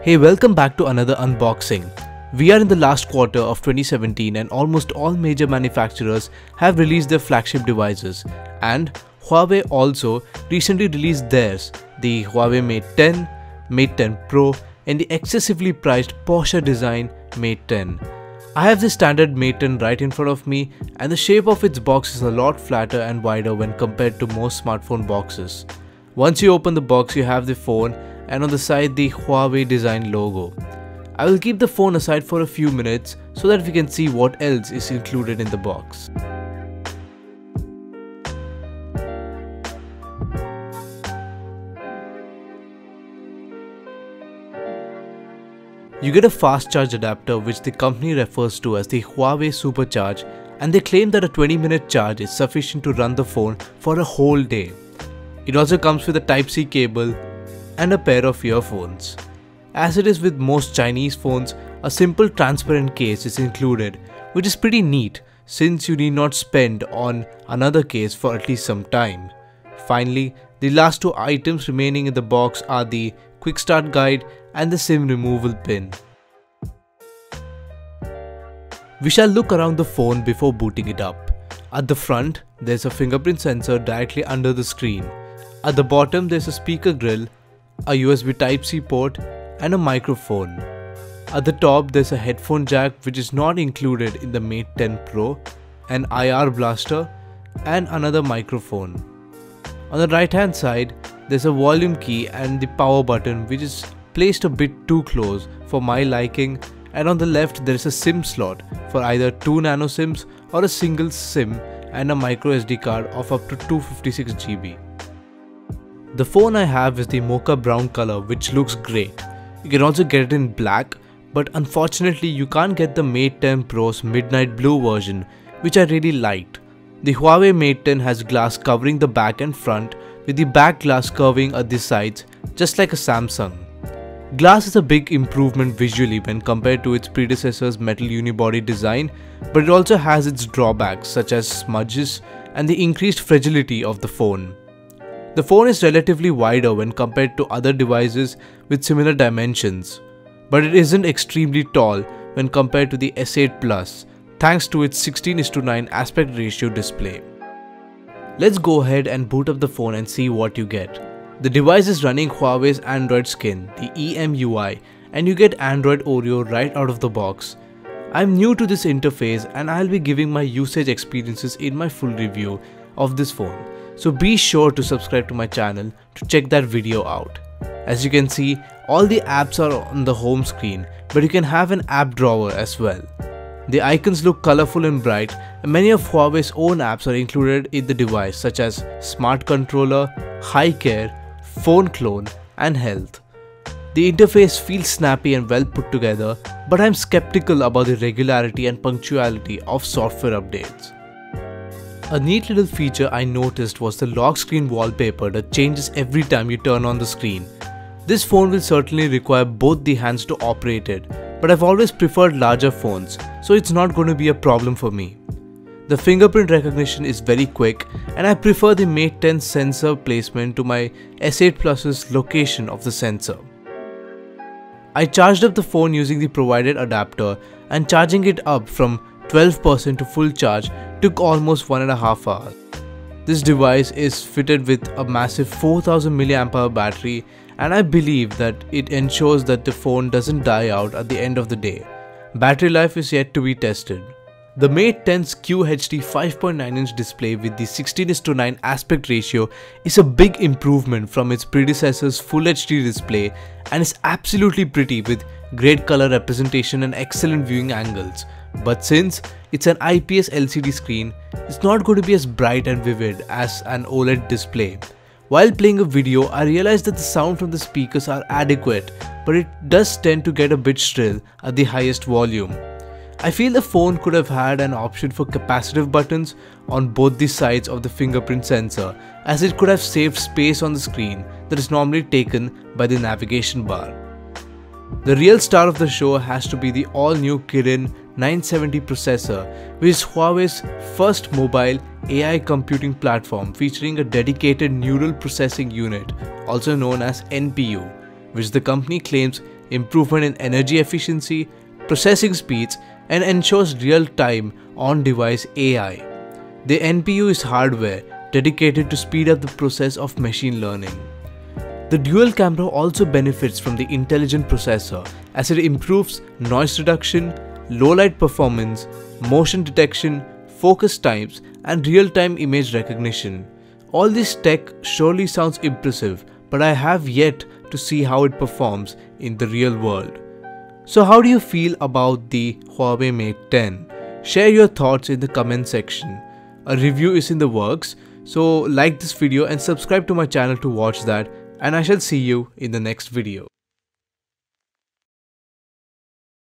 Hey, welcome back to another unboxing. We are in the last quarter of 2017 and almost all major manufacturers have released their flagship devices and Huawei also recently released theirs, the Huawei Mate 10, Mate 10 Pro and the excessively priced Porsche design Mate 10. I have the standard Mate 10 right in front of me and the shape of its box is a lot flatter and wider when compared to most smartphone boxes. Once you open the box you have the phone and on the side the Huawei design logo. I will keep the phone aside for a few minutes so that we can see what else is included in the box. You get a fast charge adapter which the company refers to as the Huawei Supercharge and they claim that a 20 minute charge is sufficient to run the phone for a whole day. It also comes with a Type-C cable and a pair of earphones. As it is with most Chinese phones, a simple transparent case is included which is pretty neat since you need not spend on another case for at least some time. Finally, the last two items remaining in the box are the quick start guide and the SIM removal pin. We shall look around the phone before booting it up. At the front, there's a fingerprint sensor directly under the screen. At the bottom, there's a speaker grill, a USB Type-C port and a microphone. At the top, there's a headphone jack which is not included in the Mate 10 Pro, an IR blaster and another microphone. On the right hand side, there's a volume key and the power button which is placed a bit too close for my liking and on the left there is a SIM slot for either 2 nano SIMs or a single SIM and a micro SD card of up to 256GB. The phone I have is the mocha brown color which looks great. You can also get it in black but unfortunately you can't get the Mate 10 Pro's midnight blue version which I really liked. The Huawei Mate 10 has glass covering the back and front with the back glass curving at the sides just like a Samsung. Glass is a big improvement visually when compared to its predecessor's metal unibody design, but it also has its drawbacks such as smudges and the increased fragility of the phone. The phone is relatively wider when compared to other devices with similar dimensions, but it isn't extremely tall when compared to the S8 Plus thanks to its 16:9 aspect ratio display. Let's go ahead and boot up the phone and see what you get. The device is running Huawei's Android skin, the EMUI, and you get Android Oreo right out of the box. I'm new to this interface and I'll be giving my usage experiences in my full review of this phone, so be sure to subscribe to my channel to check that video out. As you can see, all the apps are on the home screen, but you can have an app drawer as well. The icons look colorful and bright, and many of Huawei's own apps are included in the device such as Smart Controller, HiCare, phone clone, and health. The interface feels snappy and well put together, but I'm skeptical about the regularity and punctuality of software updates. A neat little feature I noticed was the lock screen wallpaper that changes every time you turn on the screen. This phone will certainly require both the hands to operate it, but I've always preferred larger phones, so it's not going to be a problem for me. The fingerprint recognition is very quick and I prefer the Mate 10 sensor placement to my S8 Plus's location of the sensor. I charged up the phone using the provided adapter and charging it up from 12% to full charge took almost one and a half hours. This device is fitted with a massive 4000 mAh battery and I believe that it ensures that the phone doesn't die out at the end of the day. Battery life is yet to be tested. The Mate 10's QHD 5.9-inch display with the 16:9 aspect ratio is a big improvement from its predecessor's Full HD display and is absolutely pretty with great color representation and excellent viewing angles. But since it's an IPS LCD screen, it's not going to be as bright and vivid as an OLED display. While playing a video, I realized that the sound from the speakers are adequate, but it does tend to get a bit shrill at the highest volume. I feel the phone could have had an option for capacitive buttons on both the sides of the fingerprint sensor as it could have saved space on the screen that is normally taken by the navigation bar. The real star of the show has to be the all-new Kirin 970 processor which is Huawei's first mobile AI computing platform featuring a dedicated neural processing unit also known as NPU which the company claims improvement in energy efficiency, processing speeds, and ensures real-time on-device AI. The NPU is hardware dedicated to speed up the process of machine learning. The dual camera also benefits from the intelligent processor as it improves noise reduction, low light performance, motion detection, focus times, and real-time image recognition. All this tech surely sounds impressive, but I have yet to see how it performs in the real world. So how do you feel about the Huawei Mate 10? Share your thoughts in the comment section. A review is in the works, so like this video and subscribe to my channel to watch that and I shall see you in the next video.